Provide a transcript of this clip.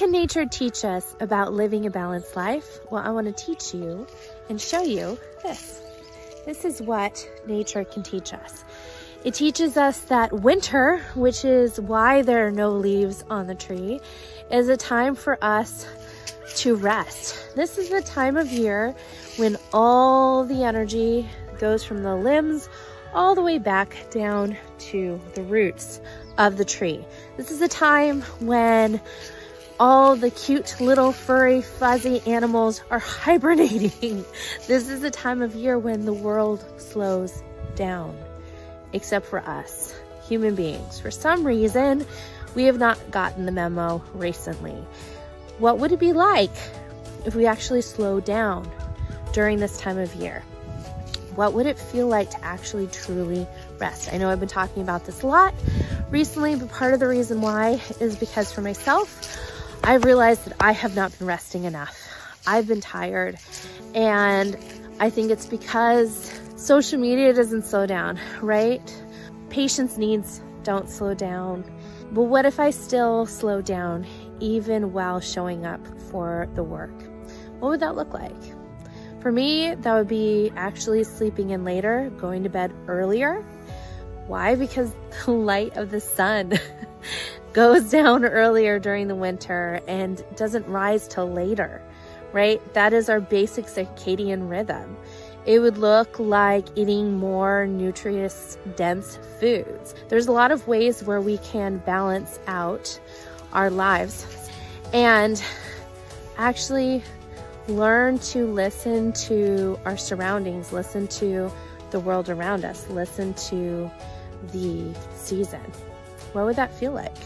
can nature teach us about living a balanced life? Well, I want to teach you and show you this. This is what nature can teach us. It teaches us that winter, which is why there are no leaves on the tree, is a time for us to rest. This is the time of year when all the energy goes from the limbs all the way back down to the roots of the tree. This is a time when all the cute little furry fuzzy animals are hibernating. This is the time of year when the world slows down, except for us, human beings. For some reason, we have not gotten the memo recently. What would it be like if we actually slowed down during this time of year? What would it feel like to actually truly rest? I know I've been talking about this a lot recently, but part of the reason why is because for myself, I've realized that I have not been resting enough. I've been tired and I think it's because social media doesn't slow down, right? Patients' needs don't slow down. But what if I still slow down even while showing up for the work? What would that look like? For me, that would be actually sleeping in later, going to bed earlier. Why? Because the light of the sun goes down earlier during the winter and doesn't rise till later, right? That is our basic circadian rhythm. It would look like eating more nutrient dense foods. There's a lot of ways where we can balance out our lives and actually learn to listen to our surroundings, listen to the world around us, listen to the season. What would that feel like?